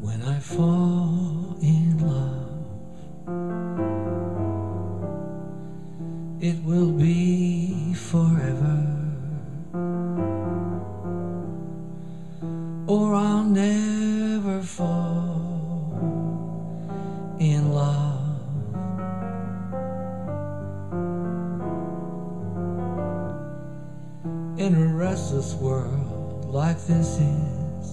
When I fall in love, it will be forever, or I'll never fall In a restless world like this is.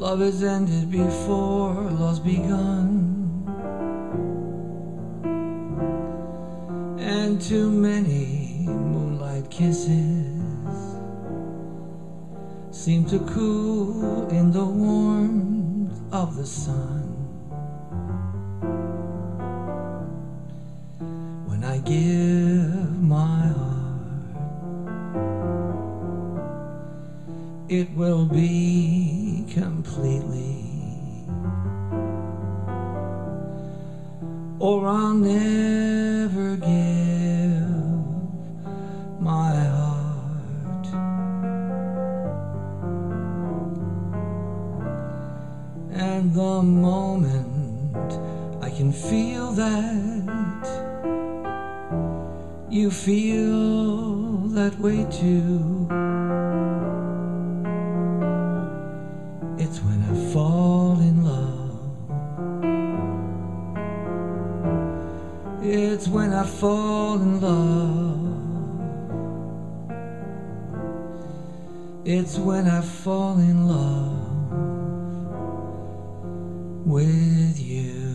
Love has ended before love's begun. And too many moonlight kisses seem to cool in the warmth of the sun. When I give it will be completely, or I'll never give my heart. And the moment I can feel that you feel that way too. Fall in love. It's when I fall in love. It's when I fall in love with you.